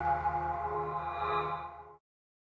you